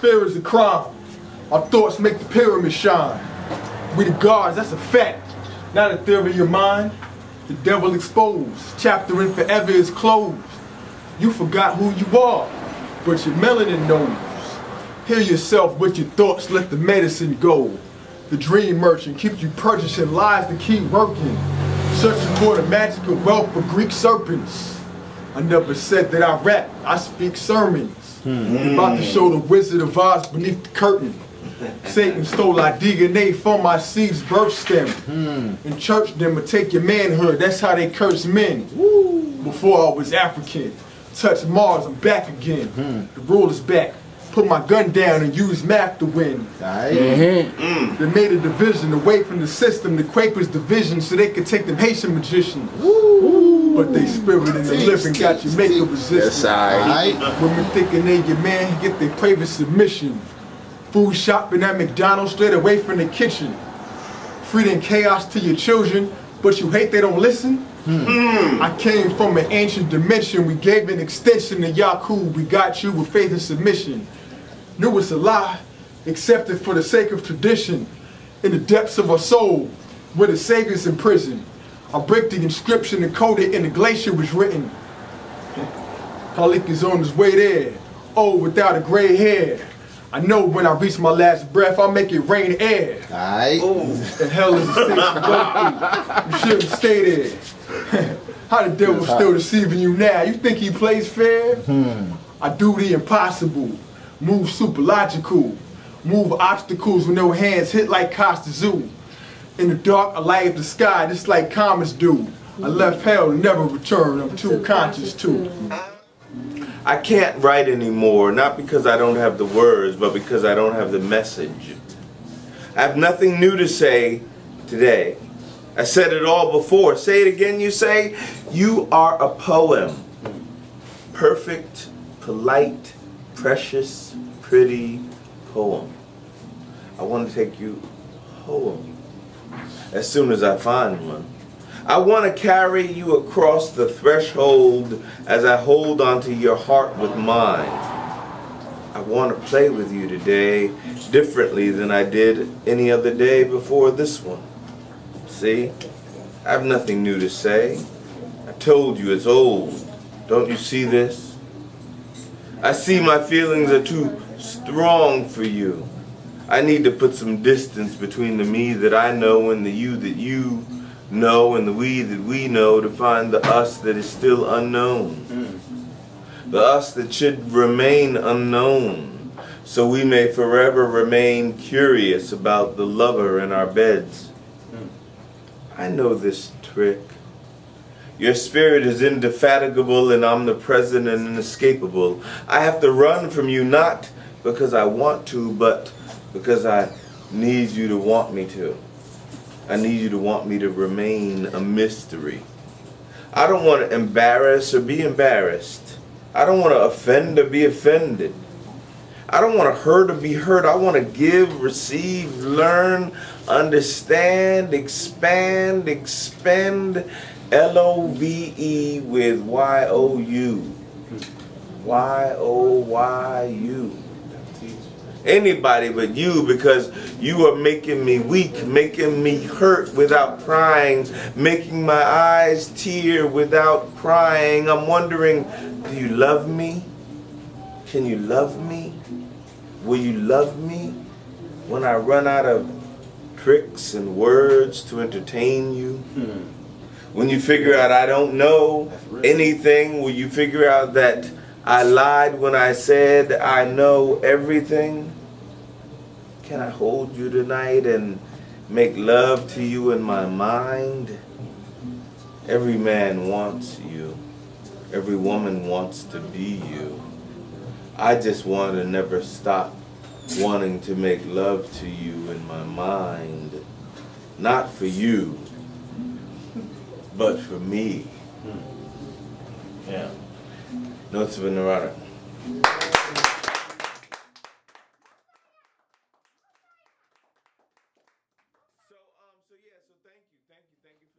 Fear is a crime. Our thoughts make the pyramid shine. We the gods, that's a fact. Not a theory of your mind. The devil exposed. Chapter in forever is closed. You forgot who you are, but your melanin knows. Heal yourself with your thoughts, let the medicine go. The dream merchant keeps you purchasing lies to keep working. Searching for the magical wealth of Greek serpents. I never said that I rap, I speak sermons. About to show the Wizard of Oz beneath the curtain. Satan stole our DNA from my seed's birth stem. And church them to take your manhood, that's how they curse men. Before I was African. Touch Mars, I'm back again. The rule is back. Put my gun down and use math to win. Mm-hmm. They made a division away from the system, the Quakers division, so they could take the Haitian magicians. But they spirit in the living got you make a resistance. Alright. Women thinking they your man, get their craving submission. Food shopping at McDonald's straight away from the kitchen. Feeding chaos to your children, but you hate they don't listen? I came from an ancient dimension. We gave an extension to Yakub. We got you with faith and submission. Knew it's a lie, accepted for the sake of tradition. In the depths of our soul, where the Savior's in prison. I break the inscription encoded in the glacier was written. Kalik is on his way there, Oh, without a gray hair. I know when I reach my last breath, I'll make it rain air. Alright. And hell is a state to. You shouldn't stay there. How the devil still deceiving you now? You think he plays fair? Hmm. I do the impossible. Move super logical. Move obstacles with no hands, hit like Costa Zoo. In the dark, I light up the sky just like comets do. I left hell to never return. I'm too conscious too. I can't write anymore, not because I don't have the words, but because I don't have the message. I have nothing new to say today. I said it all before. Say it again, you say? You are a poem. Perfect, polite, precious, pretty poem. I want to take you home as soon as I find one. I want to carry you across the threshold as I hold onto your heart with mine. I want to play with you today differently than I did any other day before this one. See? I have nothing new to say. I told you it's old. Don't you see this? I see my feelings are too strong for you. I need to put some distance between the me that I know and the you that you know and the we that we know to find the us that is still unknown. Hmm. The us that should remain unknown so we may forever remain curious about the lover in our beds. Hmm. I know this trick. Your spirit is indefatigable and omnipresent and inescapable. I have to run from you not because I want to, but because I need you to want me to. I need you to want me to remain a mystery. I don't want to embarrass or be embarrassed. I don't want to offend or be offended. I don't want to hurt or be hurt. I want to give, receive, learn, understand, expand, expend. L O V E with Y O U. Y O Y U. Anybody but you because you are making me weak, making me hurt without crying, making my eyes tear without crying. I'm wondering, do you love me? Can you love me? Will you love me when I run out of tricks and words to entertain you? Hmm. When you figure out I don't know anything, will you figure out that I lied when I said I know everything? Can I hold you tonight and make love to you in my mind? Every man wants you. Every woman wants to be you. I just want to never stop wanting to make love to you in my mind. Not for you, but for me. Hmm. Yeah. Notes of a neurotic. thank you, thank you, thank you for.